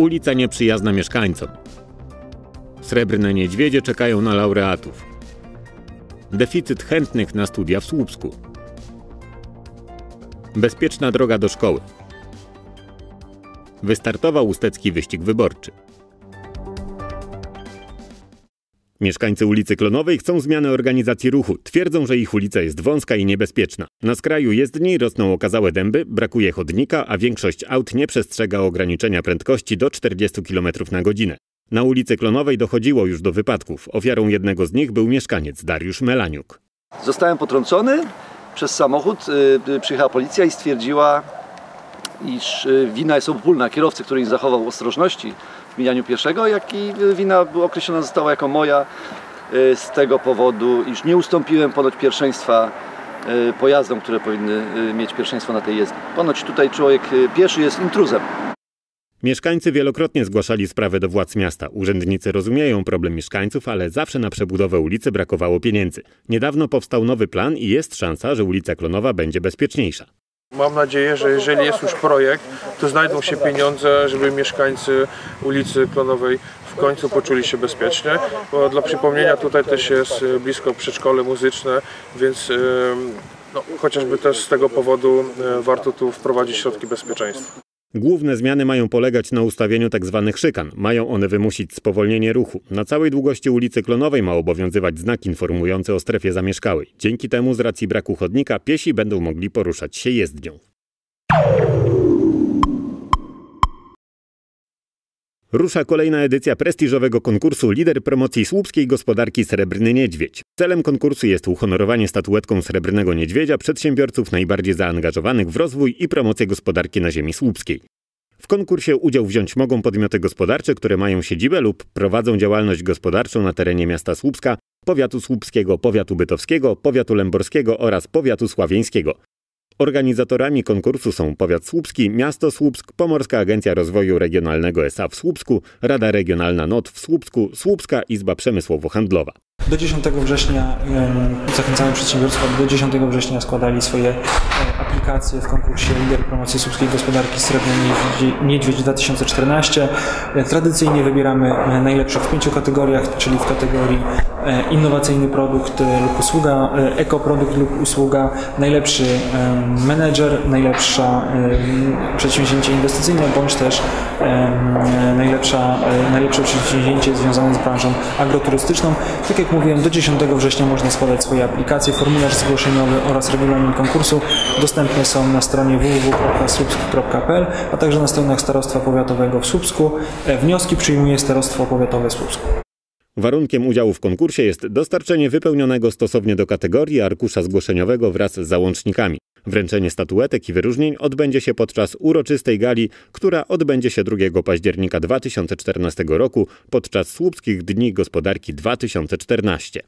Ulica nieprzyjazna mieszkańcom. Srebrne niedźwiedzie czekają na laureatów. Deficyt chętnych na studia w Słupsku. Bezpieczna droga do szkoły. Wystartował ustecki wyścig wyborczy. Mieszkańcy ulicy Klonowej chcą zmiany organizacji ruchu. Twierdzą, że ich ulica jest wąska i niebezpieczna. Na skraju jezdni rosną okazałe dęby, brakuje chodnika, a większość aut nie przestrzega ograniczenia prędkości do 40 km na godzinę. Na ulicy Klonowej dochodziło już do wypadków. Ofiarą jednego z nich był mieszkaniec Dariusz Melaniuk. Zostałem potrącony przez samochód. y, Przyjechała policja i stwierdziła, iż y, wina jest obopólna kierowcy, który nie zachował ostrożności w mijaniu pieszego, jak i wina określona została jako moja y, z tego powodu, iż nie ustąpiłem ponoć pierwszeństwa y, pojazdom, które powinny y, mieć pierwszeństwo na tej jezdni. Ponoć tutaj człowiek pieszy jest intruzem. Mieszkańcy wielokrotnie zgłaszali sprawę do władz miasta. Urzędnicy rozumieją problem mieszkańców, ale zawsze na przebudowę ulicy brakowało pieniędzy. Niedawno powstał nowy plan i jest szansa, że ulica Klonowa będzie bezpieczniejsza. Mam nadzieję, że jeżeli jest już projekt, to znajdą się pieniądze, żeby mieszkańcy ulicy Klonowej w końcu poczuli się bezpiecznie. Bo dla przypomnienia tutaj też jest e, blisko przedszkole muzyczne, więc e, no, chociażby też z tego powodu e, warto tu wprowadzić środki bezpieczeństwa. Główne zmiany mają polegać na ustawieniu tzw. szykan. Mają one wymusić spowolnienie ruchu. Na całej długości ulicy Klonowej ma obowiązywać znak informujący o strefie zamieszkałej. Dzięki temu z racji braku chodnika piesi będą mogli poruszać się jezdnią. Rusza kolejna edycja prestiżowego konkursu Lider Promocji Słupskiej Gospodarki Srebrny Niedźwiedź. Celem konkursu jest uhonorowanie statuetką Srebrnego Niedźwiedzia przedsiębiorców najbardziej zaangażowanych w rozwój i promocję gospodarki na ziemi słupskiej. W konkursie udział wziąć mogą podmioty gospodarcze, które mają siedzibę lub prowadzą działalność gospodarczą na terenie miasta Słupska, powiatu słupskiego, powiatu bytowskiego, powiatu lęborskiego oraz powiatu sławieńskiego. Organizatorami konkursu są Powiat Słupski, Miasto Słupsk, Pomorska Agencja Rozwoju Regionalnego SA w Słupsku, Rada Regionalna NOT w Słupsku, Słupska Izba Przemysłowo-Handlowa. Do 10 września zachęcamy przedsiębiorstwa, do 10 września składali swoje e, aplikacje w konkursie Lider Promocji Słupskiej Gospodarki Srebrny Niedźwiedź, Niedźwiedź 2014. E, Tradycyjnie wybieramy e, najlepszych w pięciu kategoriach, czyli w kategorii innowacyjny produkt lub usługa, ekoprodukt lub usługa, najlepszy menedżer, najlepsza przedsięwzięcie inwestycyjne, bądź też najlepsza, najlepsze przedsięwzięcie związane z branżą agroturystyczną. Tak jak mówiłem, do 10 września można składać swoje aplikacje, formularz zgłoszeniowy oraz regulamin konkursu dostępne są na stronie www.słupsk.pl, a także na stronach Starostwa Powiatowego w Słupsku. E, Wnioski przyjmuje Starostwo Powiatowe Słupsk. Warunkiem udziału w konkursie jest dostarczenie wypełnionego stosownie do kategorii arkusza zgłoszeniowego wraz z załącznikami. Wręczenie statuetek i wyróżnień odbędzie się podczas uroczystej gali, która odbędzie się 2 października 2014 roku podczas Słupskich Dni Gospodarki 2014.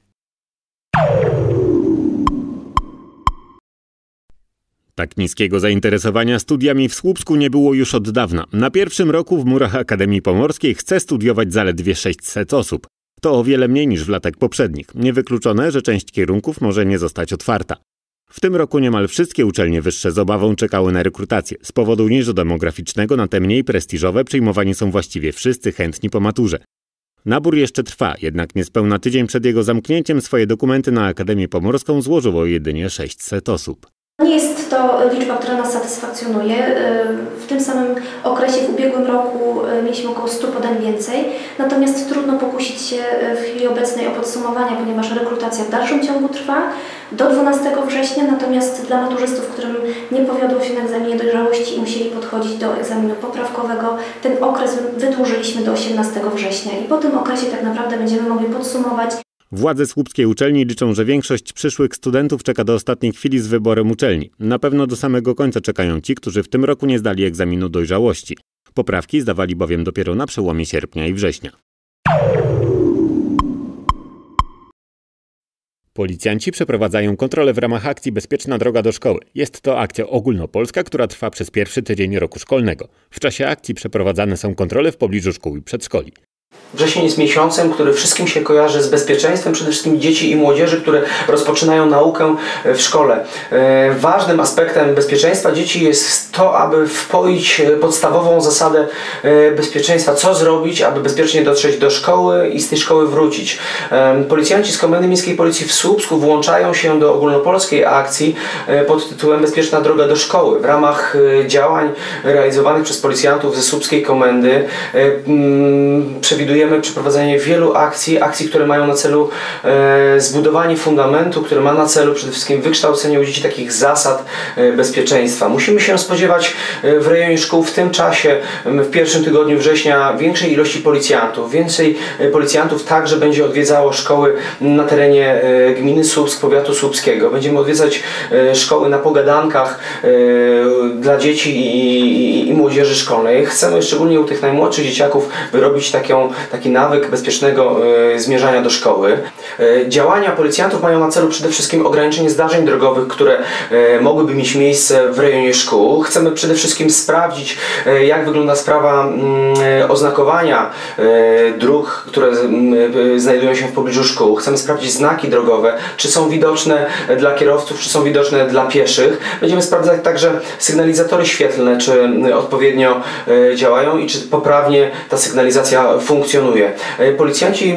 Tak niskiego zainteresowania studiami w Słupsku nie było już od dawna. Na pierwszym roku w murach Akademii Pomorskiej chce studiować zaledwie 600 osób. To o wiele mniej niż w latach poprzednich. Niewykluczone, że część kierunków może nie zostać otwarta. W tym roku niemal wszystkie uczelnie wyższe z obawą czekały na rekrutację. Z powodu niżu demograficznego na te mniej prestiżowe przyjmowani są właściwie wszyscy chętni po maturze. Nabór jeszcze trwa, jednak niespełna tydzień przed jego zamknięciem swoje dokumenty na Akademię Pomorską złożyło jedynie 600 osób. Nie jest to liczba, która nas satysfakcjonuje. W tym samym okresie w ubiegłym roku e, mieliśmy około 100 podań więcej, natomiast trudno pokusić się e, w chwili obecnej o podsumowania, ponieważ rekrutacja w dalszym ciągu trwa do 12 września, natomiast dla maturzystów, którym nie powiodło się na egzaminie dojrzałości i musieli podchodzić do egzaminu poprawkowego, ten okres wydłużyliśmy do 18 września i po tym okresie tak naprawdę będziemy mogli podsumować Władze słupskiej uczelni liczą, że większość przyszłych studentów czeka do ostatniej chwili z wyborem uczelni. Na pewno do samego końca czekają ci, którzy w tym roku nie zdali egzaminu dojrzałości. Poprawki zdawali bowiem dopiero na przełomie sierpnia i września. Policjanci przeprowadzają kontrolę w ramach akcji Bezpieczna droga do szkoły. Jest to akcja ogólnopolska, która trwa przez pierwszy tydzień roku szkolnego. W czasie akcji przeprowadzane są kontrole w pobliżu szkół i przedszkoli. Wrzesień jest miesiącem, który wszystkim się kojarzy z bezpieczeństwem, przede wszystkim dzieci i młodzieży, które rozpoczynają naukę w szkole. E, ważnym aspektem bezpieczeństwa dzieci jest to, aby wpoić podstawową zasadę e, bezpieczeństwa. Co zrobić, aby bezpiecznie dotrzeć do szkoły i z tej szkoły wrócić. E, policjanci z Komendy Miejskiej Policji w Słupsku włączają się do ogólnopolskiej akcji pod tytułem Bezpieczna droga do szkoły. W ramach działań realizowanych przez policjantów ze Słupskiej Komendy przewiduje planujemy przeprowadzenie wielu akcji, akcji, które mają na celu e, zbudowanie fundamentu, które ma na celu przede wszystkim wykształcenie u dzieci takich zasad e, bezpieczeństwa. Musimy się spodziewać e, w rejonie szkół w tym czasie, w pierwszym tygodniu września, większej ilości policjantów. Więcej policjantów także będzie odwiedzało szkoły na terenie gminy Słupsk, powiatu słupskiego. Będziemy odwiedzać szkoły na pogadankach dla dzieci i, i, i młodzieży szkolnej. Chcemy szczególnie u tych najmłodszych dzieciaków wyrobić taką, taki nawyk bezpiecznego y, zmierzania do szkoły. Y, działania policjantów mają na celu przede wszystkim ograniczenie zdarzeń drogowych, które y, mogłyby mieć miejsce w rejonie szkół. Chcemy przede wszystkim sprawdzić, jak wygląda sprawa mm, oznakowania dróg, które mm, znajdują się w pobliżu szkół. Chcemy sprawdzić znaki drogowe, czy są widoczne dla kierowców, czy są widoczne dla pieszych. Będziemy sprawdzać także sygnalizatory świetlne, czy odpowiednio działają i czy poprawnie ta sygnalizacja funkcjonuje funkcjonuje. E, policjanci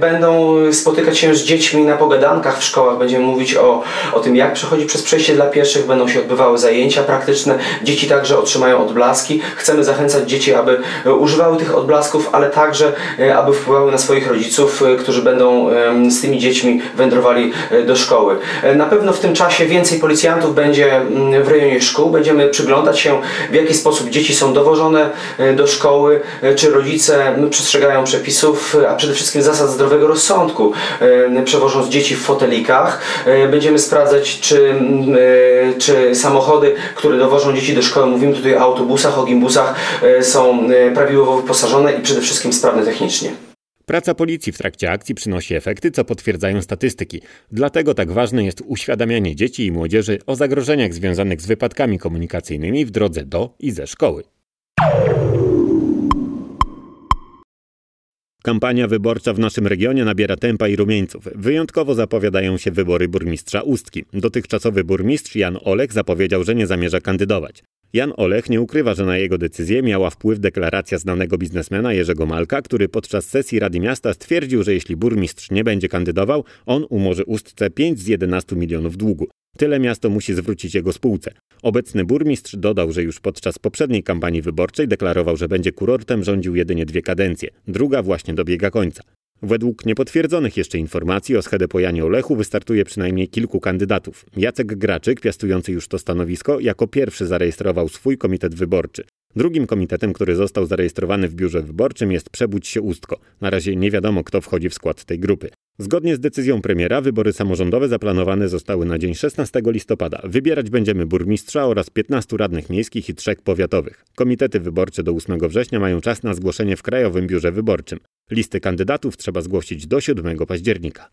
będą spotykać się z dziećmi na pogadankach w szkołach, będziemy mówić o, o tym, jak przechodzić przez przejście dla pieszych, będą się odbywały zajęcia praktyczne, dzieci także otrzymają odblaski. Chcemy zachęcać dzieci, aby e, używały tych odblasków, ale także, e, aby wpływały na swoich rodziców, którzy będą z tymi dziećmi wędrowali do szkoły. Na pewno w tym czasie więcej policjantów będzie w rejonie szkół. Będziemy przyglądać się, w jaki sposób dzieci są dowożone do szkoły, czy rodzice przestrzegają przepisów, a przede wszystkim zasad zdrowego rozsądku, e, przewożąc dzieci w fotelikach. E, będziemy sprawdzać, czy, e, czy samochody, które dowożą dzieci do szkoły, mówimy tutaj o autobusach, o gimbusach, są prawidłowo wyposażone i przede wszystkim sprawne technicznie. Praca policji w trakcie akcji przynosi efekty, co potwierdzają statystyki. Dlatego tak ważne jest uświadamianie dzieci i młodzieży o zagrożeniach związanych z wypadkami komunikacyjnymi w drodze do i ze szkoły. Kampania wyborcza w naszym regionie nabiera tempa i rumieńców. Wyjątkowo zapowiadają się wybory burmistrza Ustki. Dotychczasowy burmistrz Jan Olech zapowiedział, że nie zamierza kandydować. Jan Olech nie ukrywa, że na jego decyzję miała wpływ deklaracja znanego biznesmena Jerzego Malka, który podczas sesji Rady Miasta stwierdził, że jeśli burmistrz nie będzie kandydował, on umorzy Ustce 5 z 11 milionów długu. Tyle miasto musi zwrócić jego spółce. Obecny burmistrz dodał, że już podczas poprzedniej kampanii wyborczej deklarował, że będzie kurortem rządził jedynie dwie kadencje. Druga właśnie dobiega końca. Według niepotwierdzonych jeszcze informacji o schedę po Janie Olechu wystartuje przynajmniej kilku kandydatów. Jacek Graczyk, piastujący już to stanowisko, jako pierwszy zarejestrował swój komitet wyborczy. Drugim komitetem, który został zarejestrowany w biurze wyborczym jest Przebudź się Ustko. Na razie nie wiadomo, kto wchodzi w skład tej grupy. Zgodnie z decyzją premiera wybory samorządowe zaplanowane zostały na dzień 16 listopada. Wybierać będziemy burmistrza oraz 15 radnych miejskich i trzech powiatowych. Komitety wyborcze do 8 września mają czas na zgłoszenie w Krajowym Biurze Wyborczym. Listy kandydatów trzeba zgłosić do 7 października.